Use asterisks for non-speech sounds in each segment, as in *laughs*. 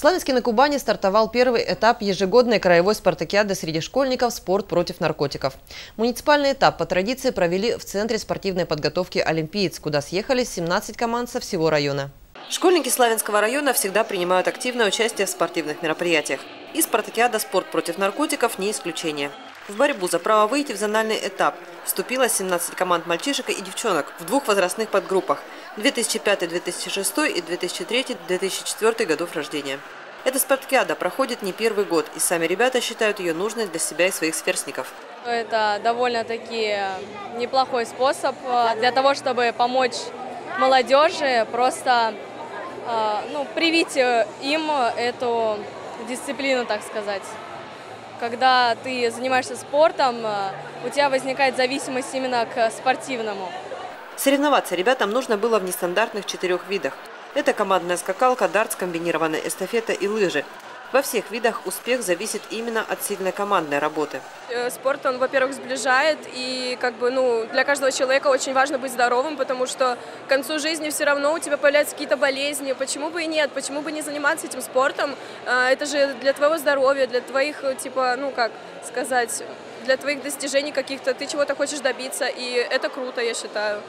Славянске на Кубани стартовал первый этап ежегодной краевой спартакиады среди школьников «Спорт против наркотиков». Муниципальный этап по традиции провели в Центре спортивной подготовки «Олимпиец», куда съехались 17 команд со всего района. Школьники Славянского района всегда принимают активное участие в спортивных мероприятиях. И спартакиада «Спорт против наркотиков» не исключение. В борьбу за право выйти в зональный этап вступило 17 команд мальчишек и девчонок в двух возрастных подгруппах – 2005-2006 и 2003-2004 годов рождения. Эта спартакиада проходит не первый год, и сами ребята считают ее нужной для себя и своих сверстников. Это довольно-таки неплохой способ э, для того, чтобы помочь молодежи, просто ну, привить э, им эту дисциплину, так сказать когда ты занимаешься спортом, э, у тебя возникает зависимость именно к спортивному. Соревноваться ребятам нужно было в нестандартных четырех видах. Это командная скакалка, дартс, комбинированная эстафета и лыжи. Во всех видах успех зависит именно от сильной командной работы. Э, спорт, он, во-первых, сближает, и как бы, ну, для каждого человека очень важно быть здоровым, потому что к концу жизни все равно у тебя появляются какие-то болезни. Почему бы и нет? Почему бы не заниматься этим спортом? Э, это же для твоего здоровья, для твоих, типа, ну, как сказать, для твоих достижений каких-то, ты чего-то хочешь добиться, и это круто, я считаю.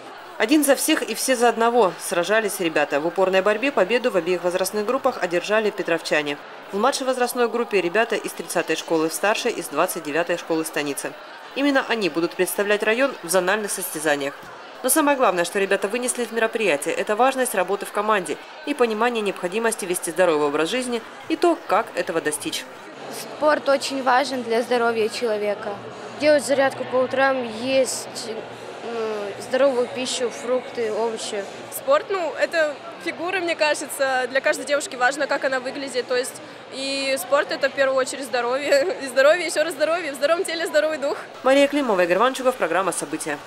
Один за всех и все за одного сражались ребята. В упорной борьбе победу в обеих возрастных группах одержали петровчане. В младшей возрастной группе ребята из 30-й школы, в старшей из 29-й школы станицы. Именно они будут представлять район в зональных состязаниях. Но самое главное, что ребята вынесли из мероприятия – это важность работы в команде и понимание необходимости вести здоровый образ жизни и то, как этого достичь. Спорт очень важен для здоровья человека. Делать зарядку по утрам, есть здоровую пищу, фрукты, овощи. Спорт, ну, это фигура, мне кажется, для каждой девушки важно, как она выглядит. То есть и спорт – это в первую очередь здоровье. *laughs* И здоровье, еще раз здоровье. В здоровом теле здоровый дух. Мария Климова, Игорь Ванчугов, программа «События».